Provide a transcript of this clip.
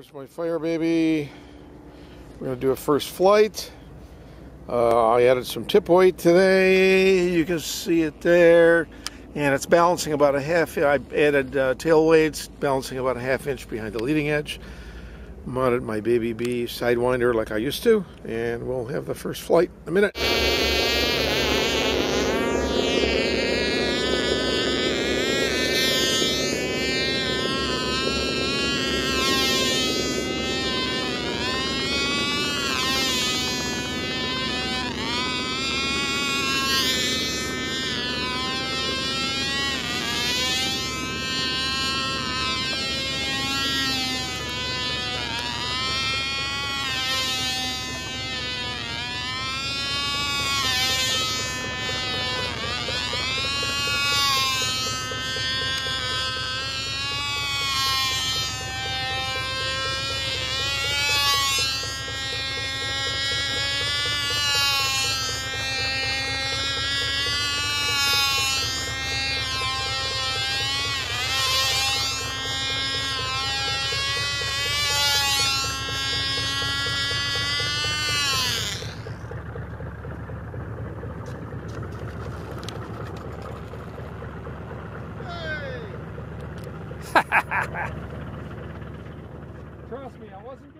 There's my fire baby. We're to do a first flight. Uh, I added some tip weight today. You can see it there. And it's balancing about a half. I added uh, tail weights, balancing about a half inch behind the leading edge. Mounted my Baby Bee Sidewinder like I used to. And we'll have the first flight in a minute. Trust me, I wasn't